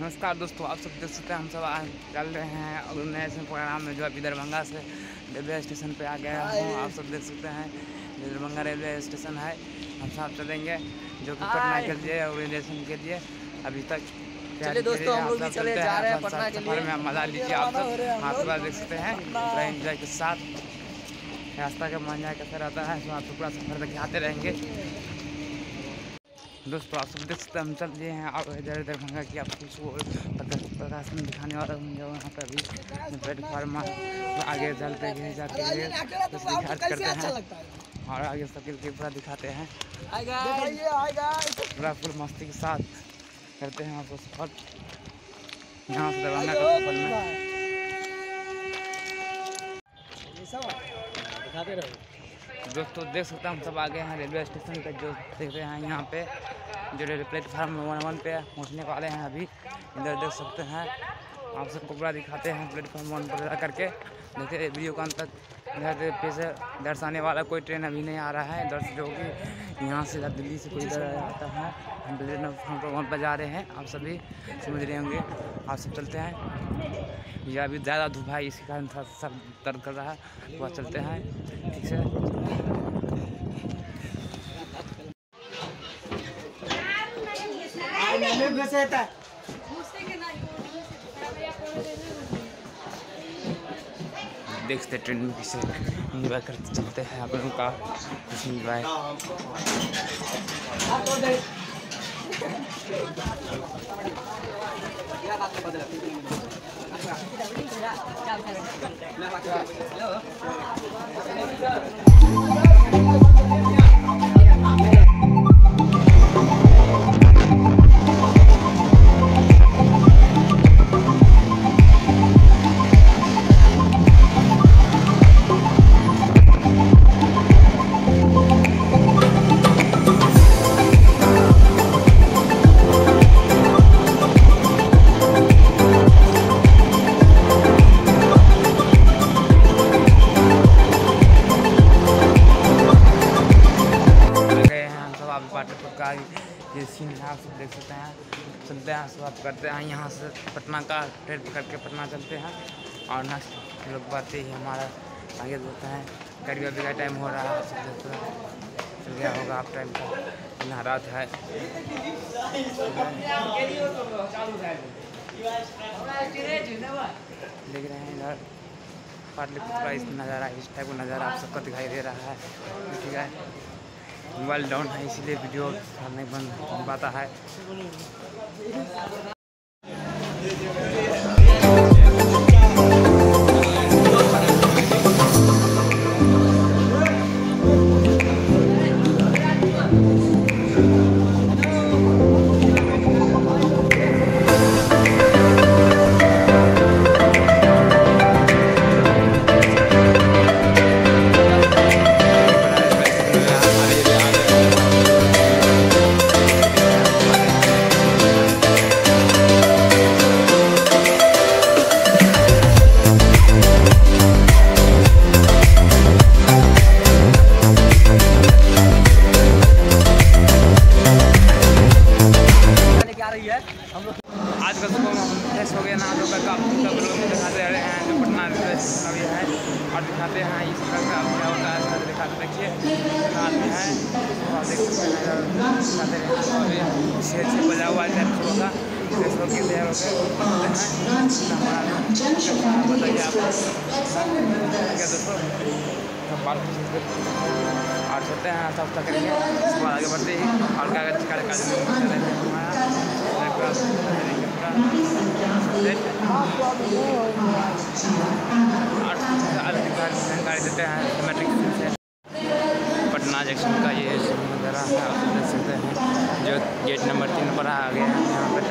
नमस्कार दोस्तों आप सब देख सकते हैं हम सब आज चल रहे हैं और नए से प्रोग्राम में जो अभी दरभंगा से रेलवे स्टेशन पे आ गया हूँ। आप सब देख सकते हैं ये दरभंगा रेलवे स्टेशन है। हम साथ चलेंगे जो कि पटना के लिए और स्टेशन के लिए। अभी तक चलिए दोस्तों, हम लोग भी चले जा रहे हैं पटना के लिए। में मज़ा लीजिए आप सब आप सब देख सकते हैं पूरा एंजॉय के साथ। रास्ता का मज़ा कैसा रहता है आपको पूरा सफ़र दिखाते रहेंगे। दोस्तों आप सब देख सकते हैं हम चल दिए हैं। और इधर दरभंगा की आपको कुछ प्रकाशन दिखाने वाला हूँ यहाँ पर अभी प्लेटफार्म आगे चलते हुए जाते हुए दिखात करते हैं। और आगे सब के पूरा दिखाते हैं। पूरा फुल मस्ती के साथ करते हैं आपको सफ़र यहाँ से दरभंगा का सफ़र में। दोस्तों, देख सकते हैं हम सब आगे हैं रेलवे स्टेशन पे, जो देख रहे हैं यहाँ पे, जो रेलवे प्लेटफार्म वन वन पे पहुँचने वाले हैं अभी। इधर देख सकते हैं, आप सबको पूरा दिखाते हैं प्लेटफार्म वन पर करके देखिए, वीडियो का अंत तक इधर से पीछे इधर से आने वाला कोई ट्रेन अभी नहीं आ रहा है। इधर से जो कि यहाँ से इधर दिल्ली से कोई इधर आता है। हम प्लेटफार्म वन पर जा रहे हैं। आप सभी समझ रहे होंगे। आप सब चलते हैं। या अभी ज़्यादा धूप है इसी कारण थोड़ा सब दर्द कर रहा है। वह चलते हैं। ठीक से? देख सकते ट्रेन में किसे इंजॉय करते चलते हैं आप लोगों का। कुछ इंजॉय का ये सीन है आप सब देख सकते हैं। चलते हैं सब करते हैं। यहाँ से पटना का ट्रेन पकड़ के पटना चलते हैं। और नेक्स्ट लोग बातें ही हमारा आगे बढ़ते हैं। करीब अभी का टाइम हो रहा है, सब देख रहे चल गया होगा आप टाइम का यहाँ रात है। देख रहे हैं इधर। पाटलिपुत्रा इस नज़ारा, इस टाइप का नज़ारा आप सबको दिखाई दे रहा है। ठीक है। मोबाइल डाउन है इसलिए वीडियो नहीं बन पाता है। और दिखाते हैं, इस तरह का क्या होता है सब दिखाते देखिए रात में है तो आप देख सकते हैं, दिखाते रहे छः बजा हुआ है सुबह का हो। के तो और हैं सब तक करेंगे। उसके बाद आगे बढ़ते ही और कागज़ का कागज़ चल रहे हैं हमारा करेंगे पूरा सेट और अलग जानकारी देते हैं मैट्रिक से। पटना जंक्शन का ये नज़ारा है, आप देख सकते हैं। जो गेट नंबर तीन पर आ गया है, यहाँ पर